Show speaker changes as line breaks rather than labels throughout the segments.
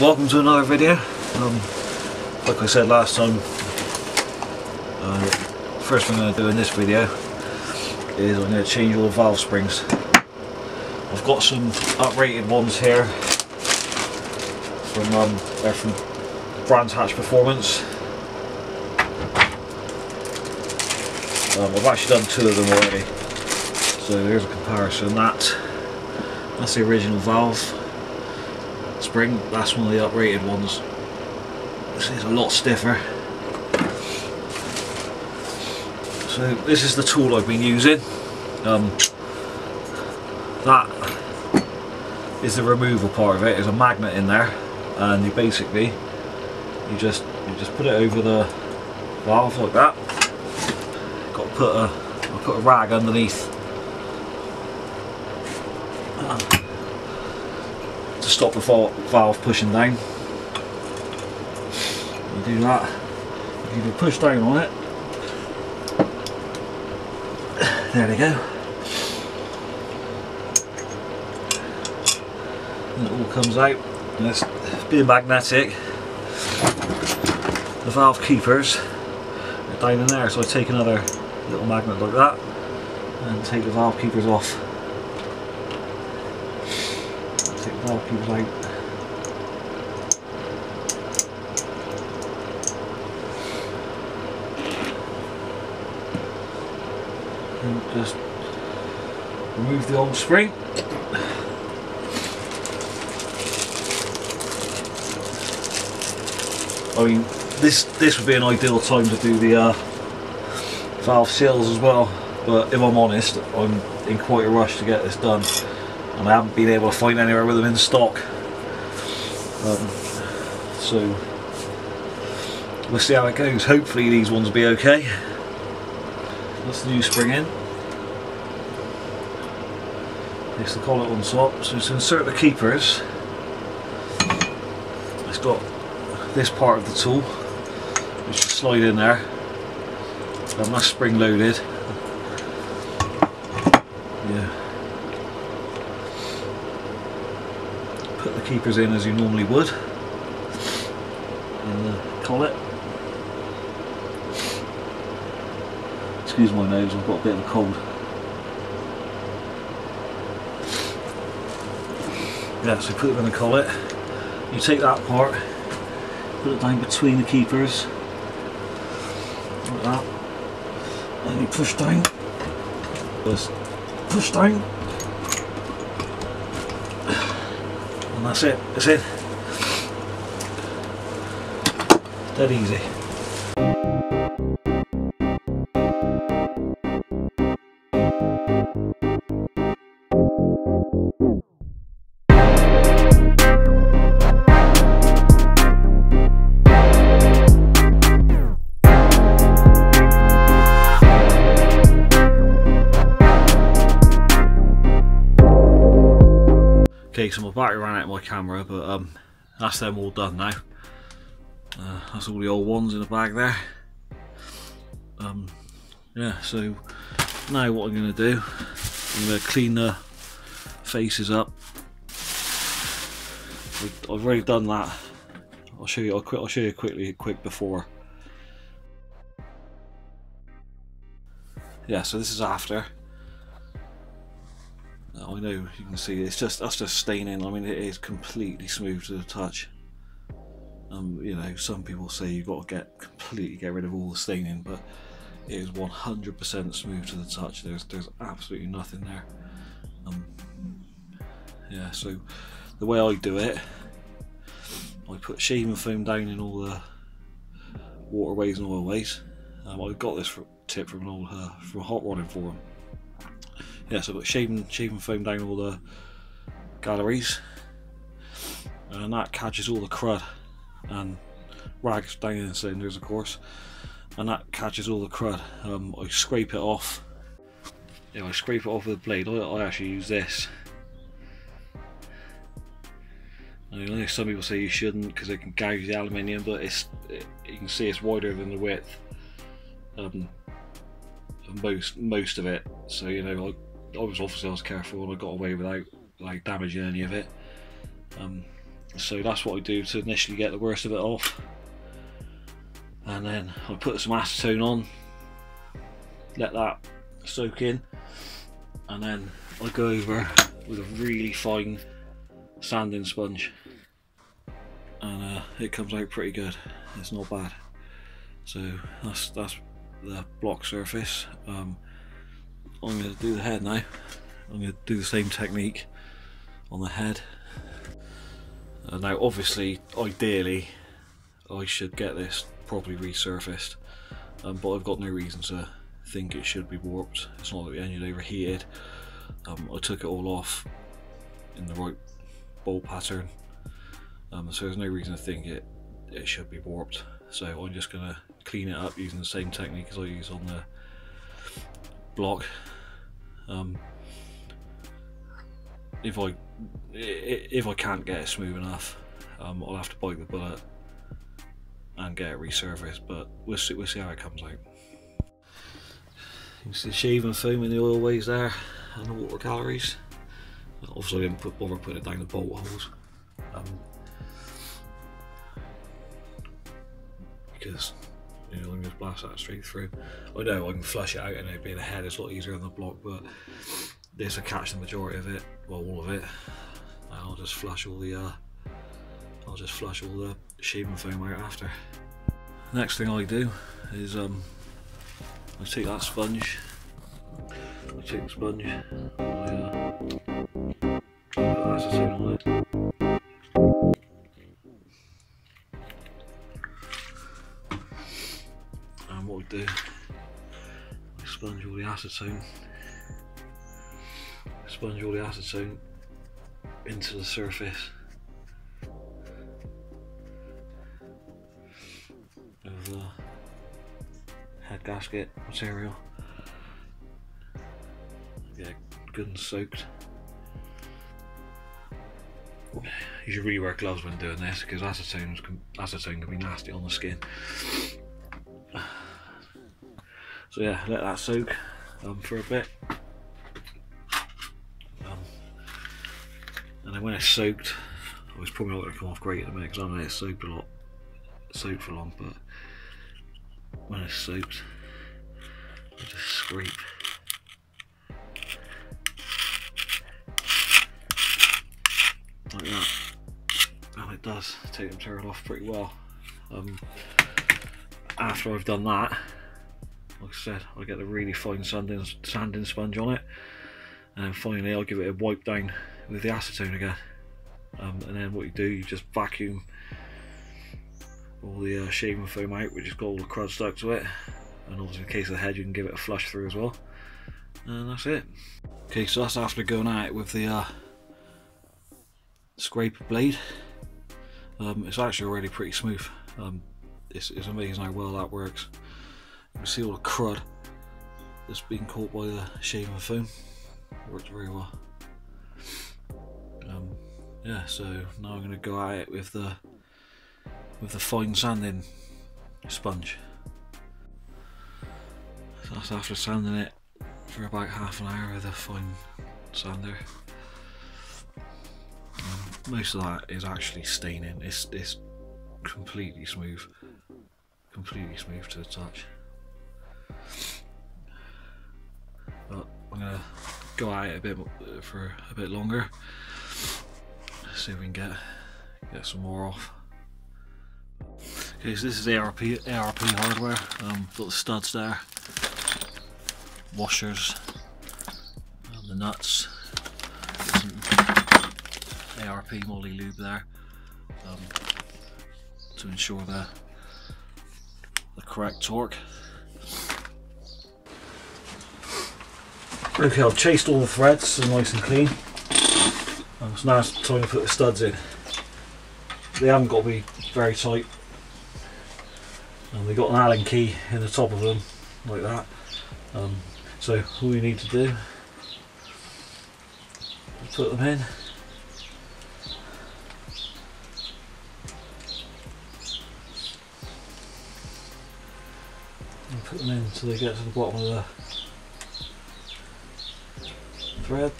Welcome to another video. Um, like I said last time, uh, first thing I'm going to do in this video is I'm going to change all the valve springs. I've got some uprated ones here from um, they're from Brands Hatch Performance. Um, I've actually done two of them already, so there's a comparison. That that's the original valve spring. That's one of the uprated ones. This is a lot stiffer. So this is the tool I've been using. Um, that is the removal part of it. There's a magnet in there, and you basically you just you just put it over the valve like that. Got to put a I put a rag underneath to stop the valve pushing down. You do that. You can push down on it. There we go. And it all comes out. It's being magnetic. The valve keepers are down in there, so I take another little magnet like that and take the valve keepers off. Valve keepers out. And just remove the old spring. I mean, this this would be an ideal time to do the uh, valve seals as well. But if I'm honest, I'm in quite a rush to get this done, and I haven't been able to find anywhere with them in stock. Um, so we'll see how it goes. Hopefully these ones will be okay. That's the new spring in. It's the collet on top. So to insert the keepers, it's got this part of the tool which you slide in there and that's spring loaded yeah put the keepers in as you normally would. In the uh, collet excuse my nose I've got a bit of a cold. Yeah so put it in the collet you take that part put it down between the keepers. Like that. And you push down. Just push down that's it that's it. Dead easy So my battery ran out of my camera, but um, that's them all done now. Uh, that's all the old ones in the bag there. Um, yeah, so now what I'm going to do, I'm going to clean the faces up. I've already done that. I'll show you. I'll, I'll show you quickly, quick before. Yeah, so this is after. I know you can see it's just that's just staining. I mean, it is completely smooth to the touch. Um, you know, some people say you've got to get completely get rid of all the staining, but it is 100% smooth to the touch. There's there's absolutely nothing there. Um, yeah, so the way I do it, I put shaving foam down in all the waterways and oilways. Um, I got this tip from an old uh, from a hot rodding forum yeah, so I've got shaving, shaving foam down all the galleries, and that catches all the crud and rags down in the cylinders, of course, and that catches all the crud. Um, I scrape it off. Yeah, I scrape it off with a blade. I, I actually use this. I know some people say you shouldn't because it can gouge the aluminium, but it's it, you can see it's wider than the width. Um, most most of it. So you know, I I was obviously I was careful and I got away without like damaging any of it. Um, So that's what I do to initially get the worst of it off. And then I put some acetone on, let that soak in, and then I go over with a really fine sanding sponge and uh, it comes out pretty good it's not bad so that's that's the block surface um, I'm going to do the head now. I'm going to do the same technique on the head. Uh, now obviously ideally I should get this properly resurfaced um, but I've got no reason to think it should be warped. It's not that the engine overheated um, I took it all off in the right bolt pattern. Um, so there's no reason to think it it should be warped. So I'm just gonna clean it up using the same technique as I use on the block um, if I if I can't get it smooth enough um, I'll have to bite the bullet and get it resurfaced but we'll see, we'll see how it comes out. You can see the shaving foam in the oil ways there and the water galleries. Obviously I didn't put, bother putting it down the bolt holes. Um, because you know, I can just blast that straight through. I know I can flush it out and it'd be the head, it's a lot easier on the block, but this will catch the majority of it, well all of it, and I'll just flush all the uh, I'll just flush all the shaving foam out after. Next thing I do is um, I take that sponge, I take the sponge, I uh, acetone on it. And what we do, we sponge all the acetone, sponge all the acetone into the surface of the head gasket material. Get good and soaked. You should really wear gloves when doing this because acetone acetone can be nasty on the skin. So yeah, let that soak um, for a bit. Um, and then when it's soaked, oh, it's probably not going to come off great in a minute because I know it's soaked a lot, soaked for long, but when it's soaked, I just scrape. Like that. And it does take the material off pretty well. Um, after I've done that, like I said, I'll get the really fine sanding, sanding sponge on it. And then finally I'll give it a wipe down with the acetone again. Um, and then what you do, you just vacuum all the uh, shaving foam out, which has got all the crud stuck to it. And obviously in case of the head, you can give it a flush through as well. And that's it. Okay, so that's after going out with the uh, scraper blade. Um, it's actually already pretty smooth. Um, it's, it's amazing how well that works. You see all the crud that's been caught by the shaving foam. Works very well. Um, yeah, so now I'm going to go at it with the with the fine sanding sponge. So that's after sanding it for about half an hour with a fine sander. Um, most of that is actually staining. It's it's completely smooth, completely smooth to the touch. But I'm gonna go out a bit for a bit longer. See if we can get get some more off. Okay, so this is ARP ARP hardware. Um, got the studs there, washers, and the nuts. ARP moly lube there um, to ensure the the correct torque. Okay, I've chased all the threads, so nice and clean. Um, so now time to put the studs in. They haven't got to be very tight. And they've got an Allen key in the top of them, like that. Um, so all you need to do is put them in. And put them in until they get to the bottom of the thread.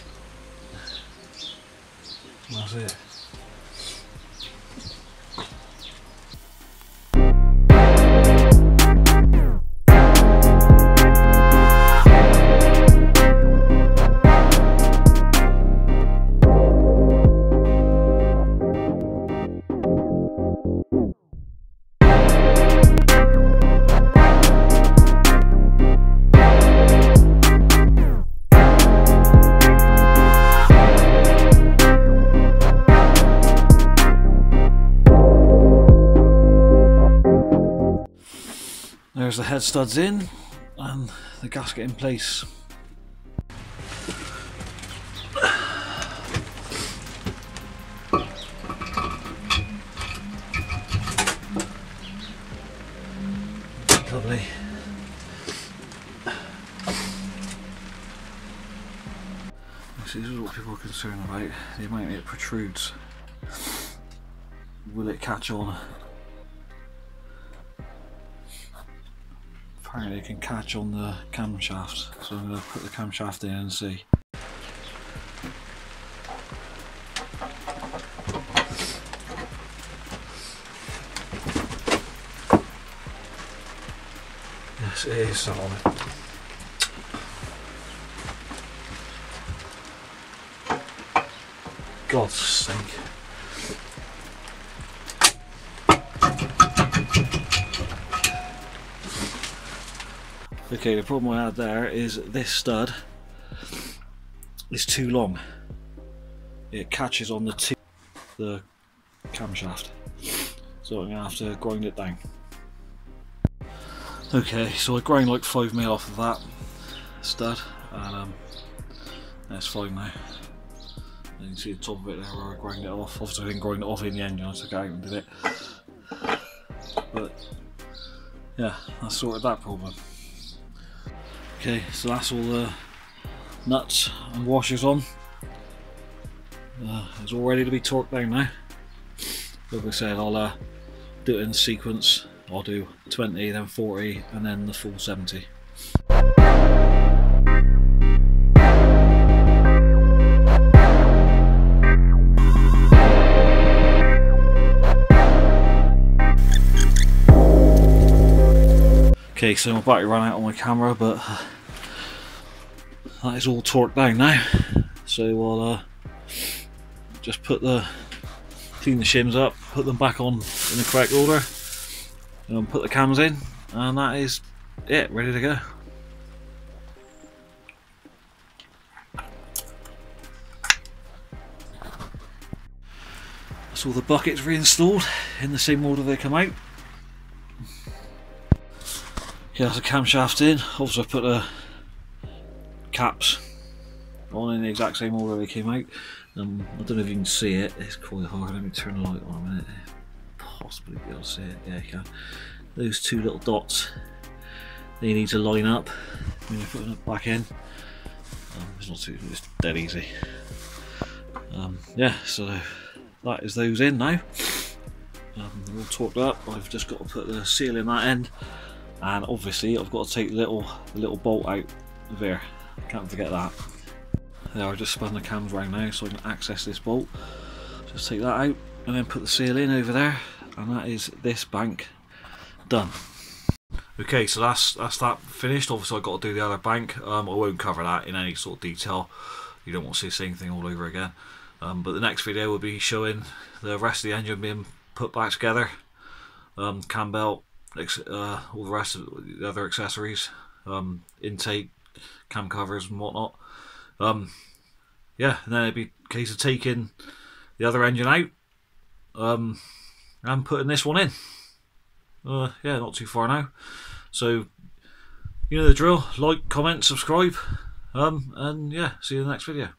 And that's it. Head studs in and the gasket in place. Lovely. This is what people are concerned about, the amount it protrudes. Will it catch on? Apparently it can catch on the camshaft, so I'm going to put the camshaft in and see. Yes, it is on God's sake. Okay, the problem I had there is this stud is too long. It catches on the the camshaft. So I'm gonna have to grind it down. Okay, so I grind like 5 mil off of that stud and um, that's fine now. You can see the top of it there where I grind it off. Obviously I didn't grind it off in the engine, I took out and did it. But yeah, I sorted that problem. Okay, so that's all the nuts and washers on. Uh, it's all ready to be torqued down now. Like I said, I'll uh, do it in sequence. I'll do 20, then 40, and then the full 70. Okay, so my battery ran out on my camera, but uh, that is all torqued down now. So I'll uh, just put the clean the shims up, put them back on in the correct order, and put the cams in, and that is it, ready to go. So all the buckets reinstalled in the same order they come out. Yeah, that's a camshaft in. Also put the caps on in the exact same order they came out. Um, I don't know if you can see it, it's quite hard. Let me turn the light on a minute. Possibly be able to see it. Yeah, you can. Those two little dots, they need to line up when you're putting it back in. Um, it's not too, it's dead easy. Um, yeah, so that is those in now. Um, they're all torqued up. I've just got to put the seal in that end and obviously I've got to take the little the little bolt out there. Can't forget that. There I just spun the cams around now so I can access this bolt. Just take that out and then put the seal in over there. And that is this bank done. Okay so that's that's that finished. Obviously I've got to do the other bank. Um, I won't cover that in any sort of detail. You don't want to see the same thing all over again. Um, but the next video will be showing the rest of the engine being put back together. Um, cam belt uh, all the rest of the other accessories, um, intake, cam covers and whatnot. Um, yeah, and then it'd be a case of taking the other engine out um, and putting this one in. Uh, yeah, not too far now. So, you know the drill. Like, comment, subscribe. Um, and yeah, see you in the next video.